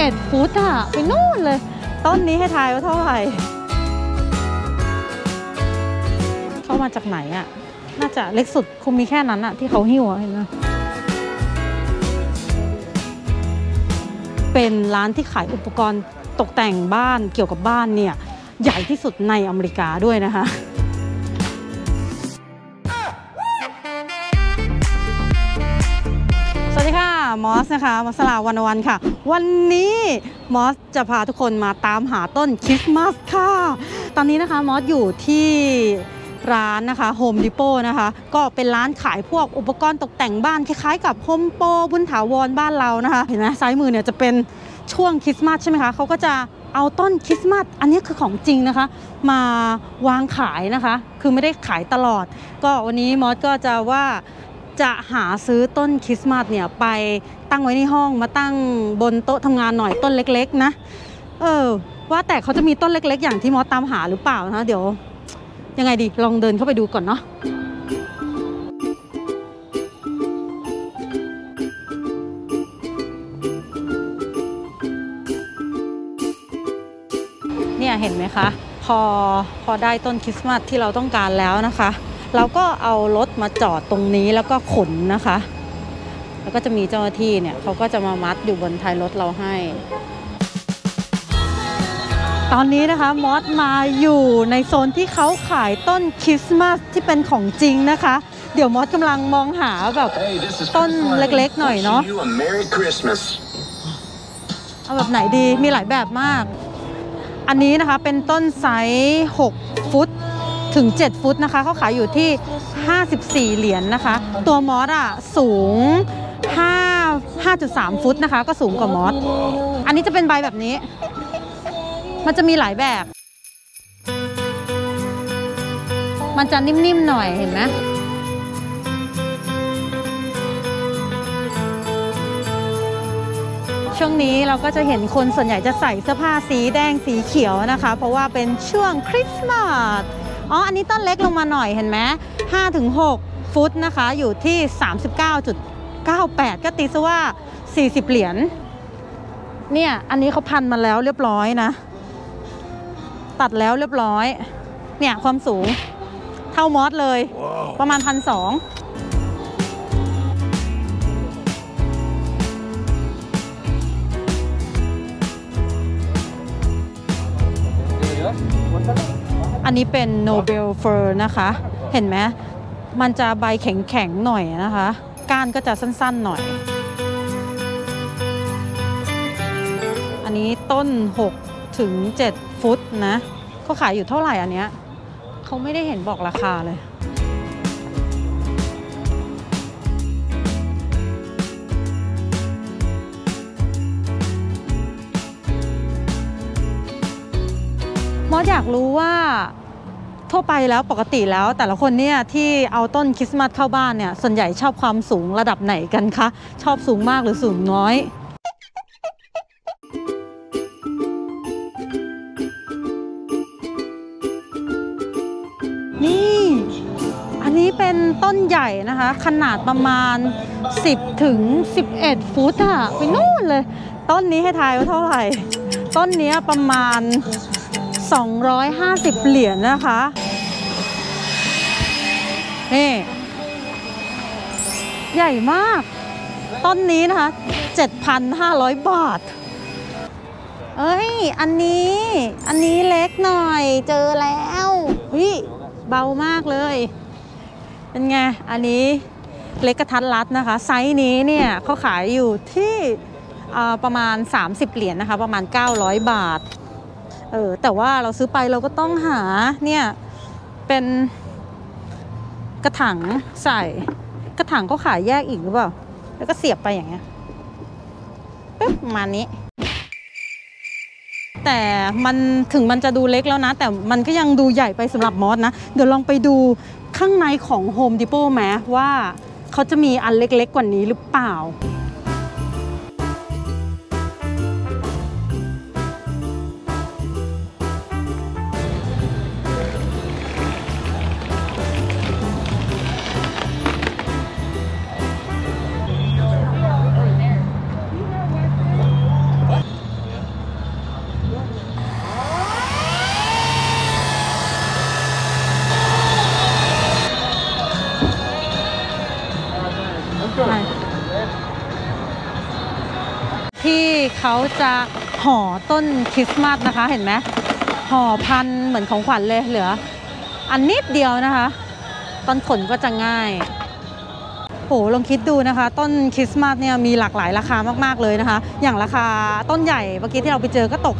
11ฟุตอะไปนู่นเลย ต้นนี้ให้ทายว่าเท่าไหร่เข้ามาจากไหนอะน่าจะเล็กสุดคงมีแค่นั้นอะที่เขาหิ้วเห็นไหมเป็นร้านที่ขายอุปกรณ์ตกแต่งบ้านเกี่ยวกับบ้านเนี่ย ใหญ่ที่สุดในอเมริกาด้วยนะคะ มอสนะคะมอสลาวันวันค่ะ วันนี้มอสจะพาทุกคนมาตามหาต้นคริสต์มาสค่ะ ตอนนี้นะคะมอสอยู่ที่ร้านนะคะ Home Depot นะคะ ก็เป็นร้านขายพวกอุปกรณ์ตกแต่งบ้าน คล้ายๆกับโฮมโปรบุญถาวรบ้านเรานะคะ เห็นไหมซ้ายมือเนี่ยจะเป็นช่วงคริสต์มาสใช่ไหมคะเขาก็จะเอาต้นคริสต์มาสอันนี้คือของจริงนะคะ มาวางขายนะคะ คือไม่ได้ขายตลอด ก็วันนี้มอสก็จะว่า จะหาซื้อต้นคริสต์มาสเนี่ยไปตั้งไว้ในห้องมาตั้งบนโต๊ะทำงานหน่อยต้นเล็กๆ นะ เออ ว่าแต่เขาจะมีต้นเล็กๆ อย่างที่มอสตามหาหรือเปล่านะ เดี๋ยว ยังไงดีลองเดินเข้าไปดูก่อนเนาะเนี่ยเห็นไหมคะ พอพอได้ต้นคริสต์มาสที่เราต้องการแล้วนะคะ เราก็เอารถมาจอดตรงนี้แล้วก็ขนนะคะ แล้วก็จะมีเจ้าหน้าที่เนี่ยเขาก็จะมามัดอยู่บนท้ายรถเราให้ ตอนนี้นะคะมอสมาอยู่ในโซนที่เขาขายต้นคริสต์มาสที่เป็นของจริงนะคะ เดี๋ยวมอสกำลังมองหาแบบ Hey, this is ต้น Chris เล็ก Lang ๆหน่อยเนาะ wishing you a Merry Christmas. เอาแบบไหนดีมีหลายแบบมาก อันนี้นะคะเป็นต้นไซส์ 6 ฟุต ถึง 7 ฟุตนะคะเขาขายอยู่ที่ 54 เหรียญนะคะ ตัวมอสอะสูง 5 5.3 ฟุตนะคะ ก็สูงกว่ามอสอันนี้จะเป็นใบแบบนี้ มันจะมีหลายแบบ มันจะนิ่มๆหน่อยเห็นไหมช่วงนี้เราก็จะเห็นคนส่วนใหญ่จะใส่เสื้อผ้าสีแดงสีเขียวนะคะ เพราะว่าเป็นช่วงคริสต์มาส อ๋อ อันนี้ต้นเล็กลงมาหน่อยเห็นไหม5ถึง6ฟุตนะคะ อยู่ที่ 39.98 ก็ตีซะว่า 40 เหรียญ เนี่ย อันนี้เขาพันมาแล้วเรียบร้อยนะ ตัดแล้วเรียบร้อย เนี่ย ความสูง เท่ามอสเลย ประมาณพันสอง อันนี้เป็นโนเบลเฟอร์นะคะ เห็นไหมมันจะใบแข็งๆหน่อยนะคะ ก้านก็จะสั้นๆหน่อย อันนี้ต้น 6 ถึง 7 ฟุตนะเขาขายอยู่เท่าไหร่อันเนี้ยเขาไม่ได้เห็นบอกราคาเลย มอสอยากรู้ว่าทั่วไปแล้วปกติแล้ว แต่ละคนเนี่ยที่เอาต้นคริสต์มาสเข้าบ้านเนี่ยส่วนใหญ่ชอบความสูงระดับไหนกันคะ ชอบสูงมากหรือสูงน้อยนี่อันนี้เป็นต้นใหญ่นะคะ ขนาดประมาณ 10 ถึง 11 ฟุตอะไปนู่นเลย ต้นนี้ให้ทายว่าเท่าไหร่ ต้นนี้ประมาณ 250 เหรียญนะคะ นี่ ใหญ่มาก ต้นนี้นะคะ 7,500 บาท เอ้ย อันนี้ อันนี้เล็กหน่อย เจอแล้วเฮ้ยเบามากเลย เป็นไง อันนี้เล็กกระทัดรัดนะคะ ไซส์นี้เนี่ยเขาขายอยู่ที่ประมาณ 30 เหรียญนะคะ ประมาณ 900 บาท เออแต่ว่าเราซื้อไปเราก็ต้องหาเนี่ยเป็นกระถางใส่กระถางก็ขายแยกอีกหรือเปล่า แล้วก็เสียบไปอย่างเงี้ยปึ๊บมานี้ แต่มันถึงมันจะดูเล็กแล้วนะ แต่มันก็ยังดูใหญ่ไปสำหรับมอสนะ เดี๋ยวลองไปดูข้างในของ Home Depot ไหมว่าเขาจะมีอันเล็กๆกว่านี้หรือเปล่า ที่เขาจะห่อต้นคริสต์มาสนะคะ เห็นไหมห่อพันเหมือนของขวัญเลยเหลือ อันนิดเดียวนะคะต้นขนก็จะง่ายโหลองคิดดูนะคะ ต้นคริสต์มาสเนี่ยมีหลากหลายราคามาก ๆ เลยนะคะ อย่างราคาต้นใหญ่เมื่อกี้ที่เราไปเจอก็ตก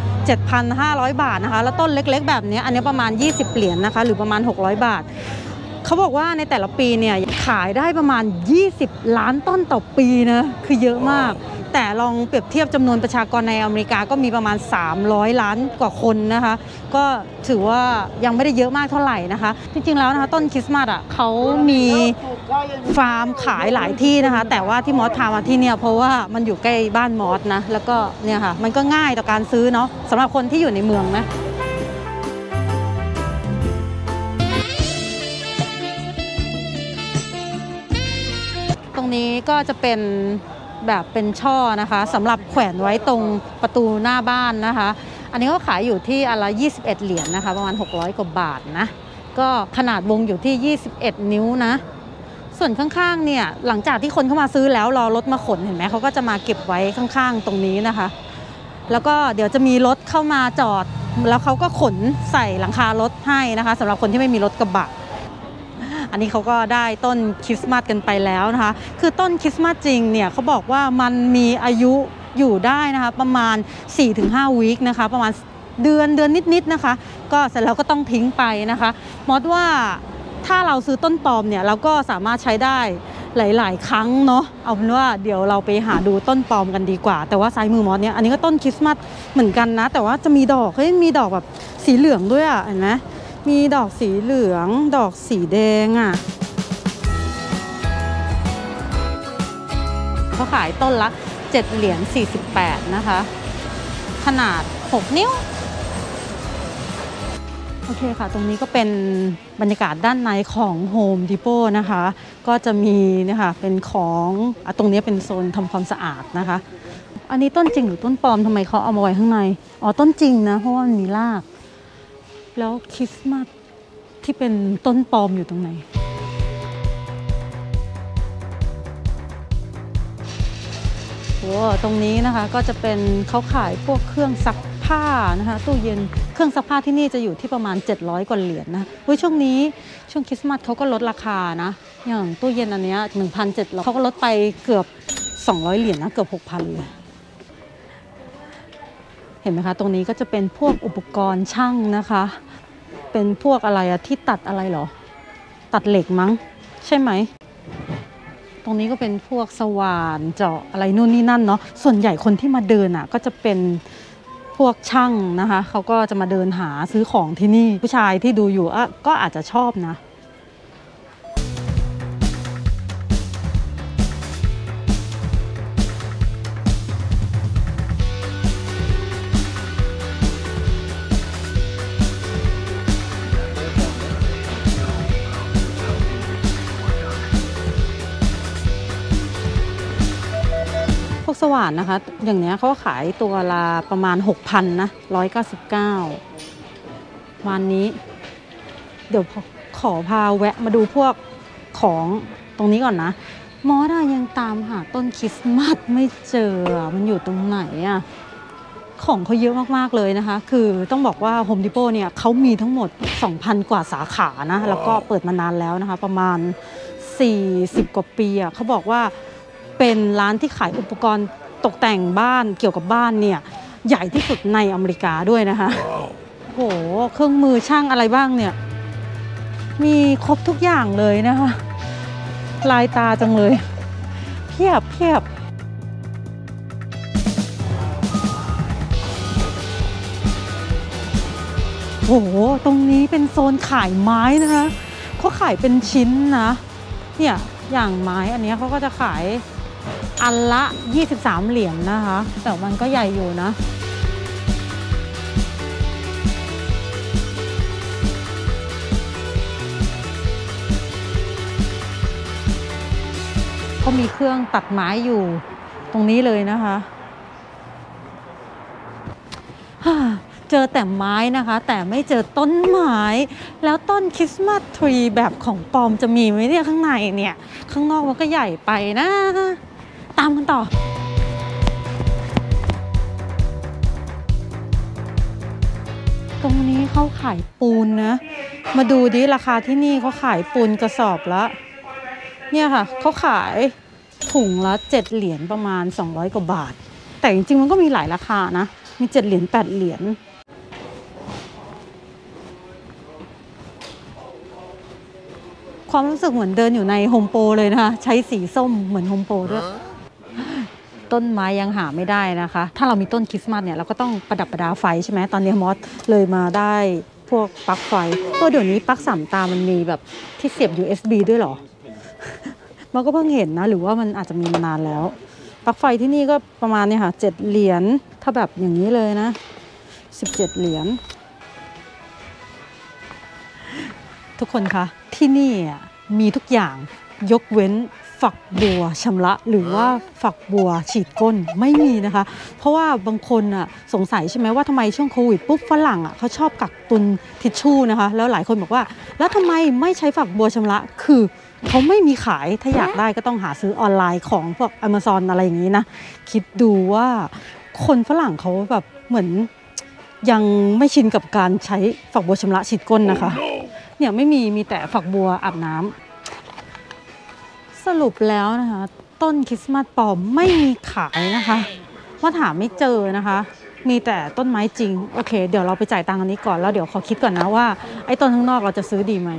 7,500 บาทนะคะ แล้วต้นเล็ก ๆ แบบนี้อันนี้ประมาณ 20 เหรียญนะคะ หรือประมาณ 600 บาท เขาบอกว่าในแต่ละปีเนี่ยขายได้ประมาณ 20 ล้านต้นต่อปีนะ คือเยอะมาก แต่ลองเปรียบเทียบจำนวนประชากรในอเมริกาก็มีประมาณ 300 ล้านกว่าคนนะคะ ก็ถือว่ายังไม่ได้เยอะมากเท่าไหร่นะคะ จริงๆแล้วนะคะต้นคริสต์มาสอะเขามีฟาร์มขายหลายที่นะคะ แต่ว่าที่มอสพามาที่เนี่ยเพราะว่ามันอยู่ใกล้บ้านมอสนะ แล้วก็เนี่ยค่ะมันก็ง่ายต่อการซื้อเนาะสำหรับคนที่อยู่ในเมืองนะตรงนี้ก็จะเป็น แบบเป็นช่อนะคะสำหรับแขวนไว้ตรงประตูหน้าบ้านนะคะ อันนี้ก็ขายอยู่ที่อนละไร21 เหรียญนนะคะ ประมาณ 600 กว่าบาทนะ ก็ขนาดวงอยู่ที่ 21 นิ้วนะ ส่วนข้างๆเนี่ยหลังจากที่คนเข้ามาซื้อแล้วรอรถมาขนเห็นไหมเขาก็จะมาเก็บไว้ข้างๆตรงนี้นะคะ แล้วก็เดี๋ยวจะมีรถเข้ามาจอด แล้วเขาก็ขนใส่หลังคารถให้นะคะสำหรับคนที่ไม่มีรถกระบะ อันนี้เขาก็ได้ต้นคริสต์มาสกันไปแล้วนะคะ คือต้นคริสต์มาสจริงเนี่ยเขาบอกว่ามันมีอายุอยู่ได้นะคะประมาณ 4-5วีคนะคะประมาณเดือนเดือนนิดๆนะคะ ก็เสร็จแล้วก็ต้องทิ้งไปนะคะมอสว่าถ้าเราซื้อต้นปอมเนี่ยเราก็สามารถใช้ได้หลาย ๆ ครั้งเนาะเอาเป็นว่าเดี๋ยวเราไปหาดูต้นปอมกันดีกว่า แต่ว่าซ้ายมือมอสเนี่ยอันนี้ก็ต้นคริสต์มาสเหมือนกันนะ แต่ว่าจะมีดอกเฮ้ยมีดอกแบบสีเหลืองด้วยอะเห็นไหม มีดอกสีเหลือง ดอกสีแดงอะเขาขายต้นละ 7 เหรียญ 48 นะคะ ขนาด 6 นิ้ว โอเคค่ะ ตรงนี้ก็เป็นบรรยากาศด้านในของ Home Depot นะคะ ก็จะมีนี่ยค่ะเป็นของอตรงนี้เป็นโซนทำความสะอาดนะคะ อันนี้ต้นจริงหรือต้นปลอมทำไมเขาเอามาไว้ข้างใน อ๋อ ต้นจริงนะ เพราะว่ามันมีราก แล้วคริสต์มาสที่เป็นต้นปอมอยู่ตรงไหน โอ้ตรงนี้นะคะก็จะเป็นเขาขายพวกเครื่องซักผ้านะคะตู้เย็นเครื่องซักผ้าที่นี่จะอยู่ที่ประมาณ 700 กว่าเหรียญนะเฮ้ยช่วงนี้ช่วงคริสต์มาสเขาก็ลดราคานะ อย่างตู้เย็นอันเนี้ย1,700เขาก็ลดไปเกือบ 200 เหรียญนะเกือบ 6,000 เลยเห็นไหมคะ ตรงนี้ก็จะเป็นพวกอุปกรณ์ช่างนะคะ เป็นพวกอะไรอะที่ตัดอะไรเหรอ ตัดเหล็กมั้ง ใช่ไหม ตรงนี้ก็เป็นพวกสว่านเจาะอะไรนู่นนี่นั่นเนาะส่วนใหญ่คนที่มาเดินอะก็จะเป็นพวกช่างนะคะเขาก็จะมาเดินหาซื้อของที่นี่ผู้ชายที่ดูอยู่อะก็อาจจะชอบนะ สว่านนะคะ อย่างเนี้ยเขาก็ขายตัวละประมาณ 6,000นะ199วันนี้ เดี๋ยวขอพาแวะมาดูพวกของตรงนี้ก่อนนะ มอสอะยังตามหาต้นคริสต์มาสไม่เจออะมันอยู่ตรงไหนอะของเขาเยอะมาก ๆ เลยนะคะ คือต้องบอกว่า Home Depot เนี่ยเขามีทั้งหมด 2,000 กว่าสาขานะ แล้วก็เปิดมานานแล้วนะคะ ประมาณ 40 กว่าปีอะเขาบอกว่า เป็นร้านที่ขายอุปกรณ์ตกแต่งบ้านเกี่ยวกับบ้านเนี่ยใหญ่ที่สุดในอเมริกาด้วยนะคะ โอ้โห เครื่องมือช่างอะไรบ้างเนี่ย มีครบทุกอย่างเลยนะคะ ลายตาจังเลย เพียบเพียบโอ้โห ตรงนี้เป็นโซนขายไม้นะคะเขาขายเป็นชิ้นนะ เนี่ย อย่างไม้อันเนี้ยเขาก็จะขาย อันละ 23 เหรียญนนะคะ แต่มันก็ใหญ่อยู่นะก็มีเครื่องตัดไม้อยู่ตรงนี้เลยนะคะ เจอแต่ไม้นะคะ แต่ไม่เจอต้นไม้ แล้วต้นคริสต์มาสทรีแบบของปอมจะมีไหมเนี่ยข้างในเนี่ย ข้างนอกมันก็ใหญ่ไปนะ ตามกันต่อตรงนี้เขาขายปูนนะ มาดูดิราคาที่นี่เขาขายปูนกระสอบละ เนี่ยค่ะเขาขายถุงละเจ็ดเหรียญประมาณ 200 กว่าบาท แต่จริงๆมันก็มีหลายราคานะ มีเจ็ดเหรียญแปดเหรียญความรู้สึกเหมือนเดินอยู่ในโฮมโปรเลยนะคะ ใช้สีส้มเหมือนโฮมโปรด้วย ต้นไม้ยังหาไม่ได้นะคะ ถ้าเรามีต้นคริสต์มาสเนี่ยเราก็ต้องประดับประดาไฟใช่ไหมตอนนี้มอสเลยมาได้พวกปลั๊กไฟเออเดี๋ยวนี้ปลั๊กสามตามันมีแบบที่เสียบ USB ด้วยเหรอ มันก็เพิ่งเห็นนะ หรือว่ามันอาจจะมีมานานแล้วปลั๊กไฟที่นี่ก็ประมาณเนี่ยค่ะเจ็ดเหรียญถ้าแบบอย่างนี้เลยนะสิบเจ็ดเหรียญทุกคนคะที่นี่มีทุกอย่างยกเว้น ฝักบัวชำระหรือว่าฝักบัวฉีดก้นไม่มีนะคะ เพราะว่าบางคนอะสงสัยใช่ไหมว่าทำไมช่วงโควิดปุ๊บฝรั่งอะเขาชอบกักตุนทิชชู่นะคะ แล้วหลายคนบอกว่า แล้วทำไมไม่ใช้ฝักบัวชำระคือเขาไม่มีขายถ้าอยากได้ก็ต้องหาซื้อออนไลน์ของพวก Amazon อะไรอย่างนี้นะ คิดดูว่าคนฝรั่งเขาแบบเหมือนยังไม่ชินกับการใช้ฝักบัวชำระฉีดก้นนะคะ เนี่ยไม่มีมีแต่ฝักบัวอาบน้ำ สรุปแล้วนะคะ ต้นคริสต์มาสปลอมไม่มีขายนะคะว่าถามไม่เจอนะคะ มีแต่ต้นไม้จริง โอเค เดี๋ยวเราไปจ่ายตังค์อันนี้ก่อน แล้วเดี๋ยวขอคิดก่อนนะว่า ไอ้ต้นข้างนอกเราจะซื้อดีไหม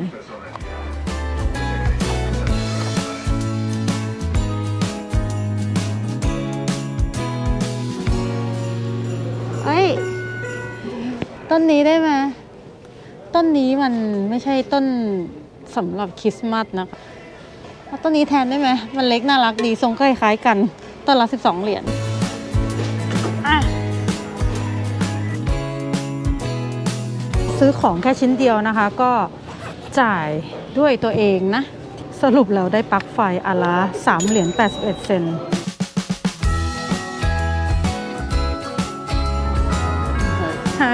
เอ้ย ต้นนี้ได้ไหมต้นนี้มันไม่ใช่ต้นสำหรับคริสต์มาสนะคะ เอาต้นนี้แทนได้ไหม มันเล็กน่ารักดีทรงคล้ายๆกันต้นละ 12 เหรียญอะซื้อของแค่ชิ้นเดียวนะคะ ก็จ่ายด้วยตัวเองนะ สรุปแล้วได้ปลั๊กไฟอนละ3เหรียญ81 เซนต์ใช่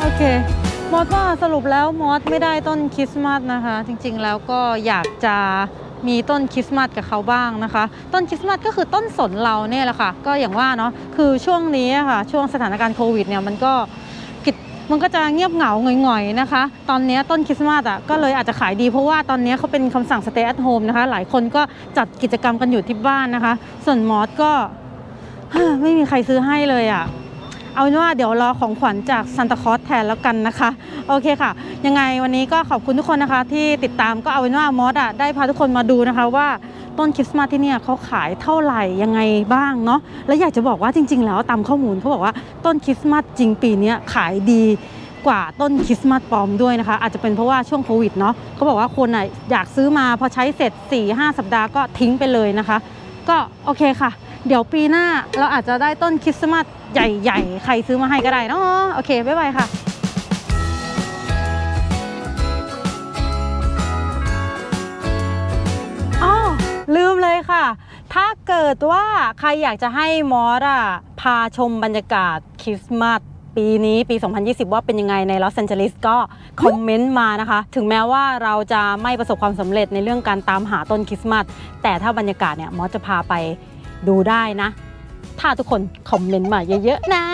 โอเค มอสว่าสรุปแล้วมอสไม่ได้ต้นคริสต์มาสนะคะ จริงๆแล้วก็อยากจะมีต้นคริสต์มาสกับเขาบ้างนะคะ ต้นคริสต์มาสก็คือต้นสนเราเนี่ยแหละค่ะ ก็อย่างว่าเนาะคือช่วงนี้ค่ะ ช่วงสถานการณ์โควิดเนี่ยมันก็กิจมันก็จะเงียบเหงาหงอยๆนะคะ ตอนนี้ต้นคริสต์มาสอะก็เลยอาจจะขายดีเพราะว่าตอนนี้เขาเป็นคำสั่ง stay at home นะคะ หลายคนก็จัดกิจกรรมกันอยู่ที่บ้านนะคะ ส่วนมอสก็ไม่มีใครซื้อให้เลยอะ เอาเป็นว่าเดี๋ยวรอของขวัญจากซันตาคอสแทนแล้วกันนะคะ โอเคค่ะ ยังไงวันนี้ก็ขอบคุณทุกคนนะคะ ที่ติดตามก็เอาเป็นว่ามอสอะได้พาทุกคนมาดูนะคะว่าต้นคริสต์มาสที่เนี่ยเขาขายเท่าไหร่ยังไงบ้างเนาะและอยากจะบอกว่าจริง ๆ แล้วตามข้อมูลเขาบอกว่าต้นคริสต์มาสจริงปีนี้ขายดีกว่าต้นคริสต์มาสปลอมด้วยนะคะ อาจจะเป็นเพราะว่าช่วงโควิดเนาะเขาบอกว่าคนอะอยากซื้อมาพอใช้เสร็จ 4-5 สัปดาห์ก็ทิ้งไปเลยนะคะ ก็โอเคค่ะ เดี๋ยวปีหน้าเราอาจจะได้ต้นคริสต์มาสใหญ่ๆ ใครซื้อมาให้ก็ได้เนาะโอเค บ๊ายบายค่ะอ๋อลืมเลยค่ะ ถ้าเกิดว่าใครอยากจะให้มอสอะพาชมบรรยากาศคริสต์มาสปีนี้ปี 2020 ว่าเป็นยังไงในลอสแอนเจลิสก็คอมเมนต์มานะคะ ถึงแม้ว่าเราจะไม่ประสบความสำเร็จในเรื่องการตามหาต้นคริสต์มาสแต่ถ้าบรรยากาศเนี่ยมอสจะพาไป ดูได้นะ ถ้าทุกคนคอมเมนต์มาเยอะๆนะ